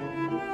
Música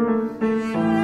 Música